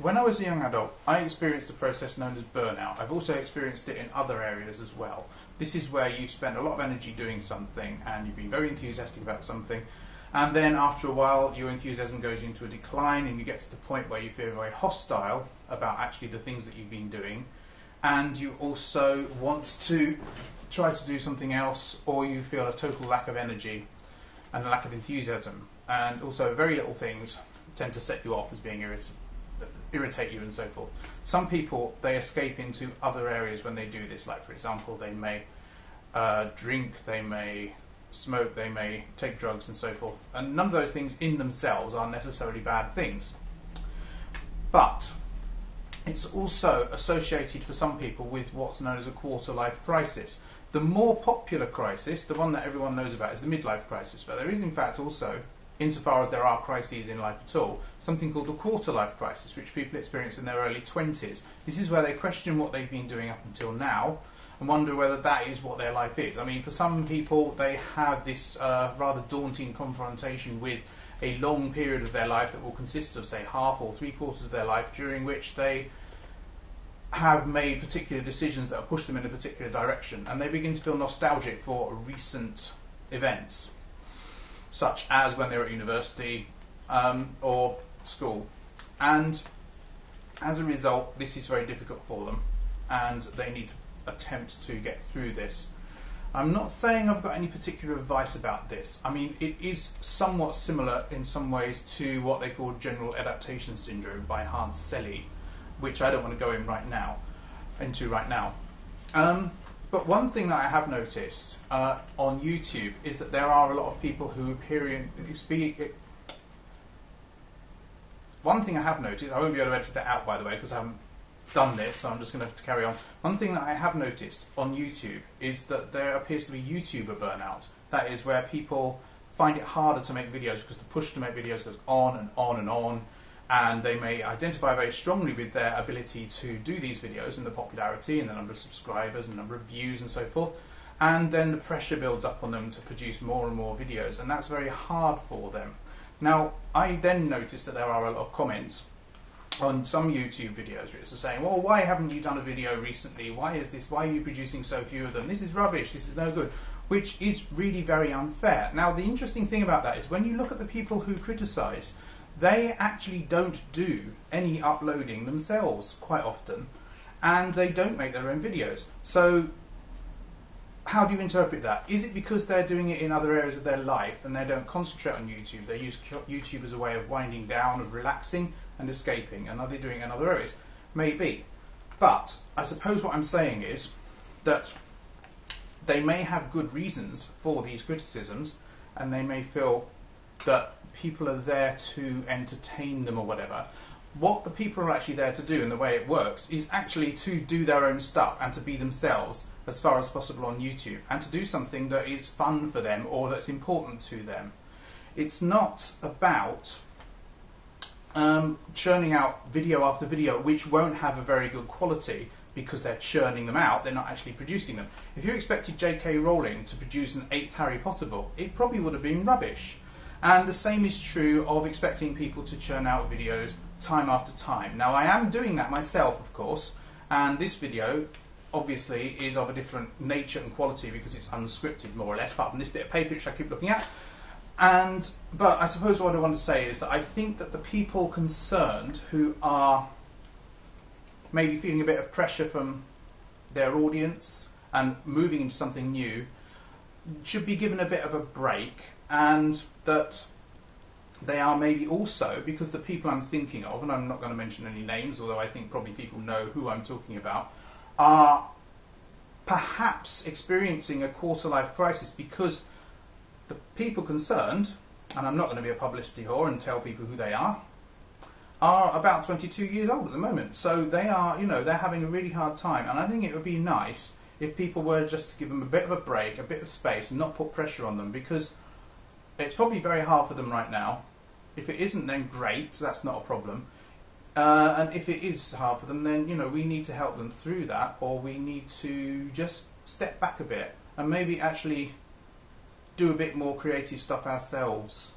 When I was a young adult, I experienced a process known as burnout. I've also experienced it in other areas as well. This is where you spend a lot of energy doing something and you've been very enthusiastic about something, and then after a while, your enthusiasm goes into a decline and you get to the point where you feel very hostile about actually the things that you've been doing, and you also want to try to do something else, or you feel a total lack of energy and a lack of enthusiasm, and also very little things tend to set you off as being irrit- irritate you and so forth. Some people they escape into other areas when they do this. Like for example, they may uh, drink, they may smoke, they may take drugs and so forth. And none of those things in themselves are necessarily bad things. But it's also associated for some people with what's known as a quarter life crisis. The more popular crisis, the one that everyone knows about, is the midlife crisis. But there is, in fact, also, insofar as there are crises in life at all, something called the quarter life crisis, which people experience in their early 20s. This is where they question what they've been doing up until now and wonder whether that is what their life is. I mean, for some people, they have this uh, rather daunting confrontation with a long period of their life that will consist of, say, half or three quarters of their life, during which they have made particular decisions that have pushed them in a particular direction, and they begin to feel nostalgic for recent events, such as when they were at university um, or school. And as a result, this is very difficult for them, and they need to attempt to get through this. I'm not saying I've got any particular advice about this. I mean, it is somewhat similar in some ways to what they call general adaptation syndrome by Hans Selye, which I don't want to go in right now into right now. Um, but one thing that I have noticed uh, on YouTube is that there are a lot of people who appear in. One thing I have noticed, I won't be able to edit that out by the way because I haven't done this, so I'm just going to have to carry on. One thing that I have noticed on YouTube is that there appears to be YouTuber burnout. That is where people find it harder to make videos because the push to make videos goes on and on and on, and they may identify very strongly with their ability to do these videos and the popularity and the number of subscribers and number of views and so forth. And then the pressure builds up on them to produce more and more videos, and that's very hard for them. Now, I then noticed that there are a lot of comments on some YouTube videos which are saying, well, why haven't you done a video recently? Why is this? Why are you producing so few of them? This is rubbish. This is no good. Which is really very unfair. Now, the interesting thing about that is when you look at the people who criticise, they actually don't do any uploading themselves quite often, and they don't make their own videos. So, how do you interpret that? Is it because they're doing it in other areas of their life and they don't concentrate on YouTube? They use YouTube as a way of winding down, of relaxing, and escaping, and are they doing it in other areas? Maybe. But I suppose what I'm saying is that they may have good reasons for these criticisms, and they may feel that people are there to entertain them or whatever. What the people are actually there to do, and the way it works, is actually to do their own stuff and to be themselves as far as possible on YouTube, and to do something that is fun for them or that's important to them. It's not about um, churning out video after video which won't have a very good quality because they're churning them out, they're not actually producing them. If you expected J.K. Rowling to produce an eighth Harry Potter book, it probably would have been rubbish. And the same is true of expecting people to churn out videos time after time. Now, I am doing that myself, of course, and this video obviously is of a different nature and quality because it's unscripted, more or less, apart from this bit of paper which I keep looking at. And but I suppose what I want to say is that I think that the people concerned who are maybe feeling a bit of pressure from their audience and moving into something new should be given a bit of a break and that they are maybe also because the people I'm thinking of, and I'm not going to mention any names, although I think probably people know who I'm talking about, are perhaps experiencing a quarter life crisis because the people concerned, and I'm not going to be a publicity whore and tell people who they are, are about 22 years old at the moment. So they are, you know, they're having a really hard time. And I think it would be nice if people were just to give them a bit of a break, a bit of space, and not put pressure on them because it's probably very hard for them right now. If it isn't, then great, that's not a problem. Uh, and if it is hard for them, then you know we need to help them through that, or we need to just step back a bit and maybe actually do a bit more creative stuff ourselves